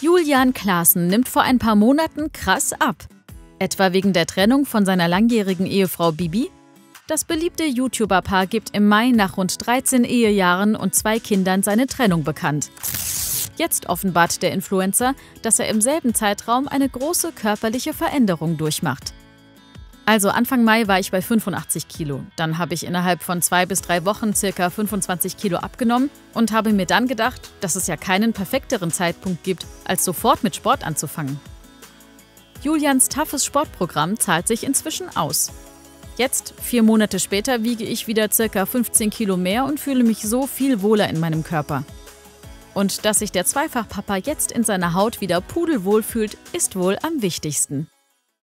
Julian Klaassen nimmt vor ein paar Monaten krass ab. Etwa wegen der Trennung von seiner langjährigen Ehefrau Bibi? Das beliebte YouTuber-Paar gibt im Mai nach rund 13 Ehejahren und zwei Kindern seine Trennung bekannt. Jetzt offenbart der Influencer, dass er im selben Zeitraum eine große körperliche Veränderung durchmacht. Also Anfang Mai war ich bei 85 Kilo. Dann habe ich innerhalb von zwei bis drei Wochen circa 25 Kilo abgenommen und habe mir dann gedacht, dass es ja keinen perfekteren Zeitpunkt gibt, als sofort mit Sport anzufangen. Julians toughes Sportprogramm zahlt sich inzwischen aus. Jetzt, vier Monate später, wiege ich wieder ca. 15 Kilo mehr und fühle mich so viel wohler in meinem Körper. Und dass sich der Zweifachpapa jetzt in seiner Haut wieder pudelwohl fühlt, ist wohl am wichtigsten.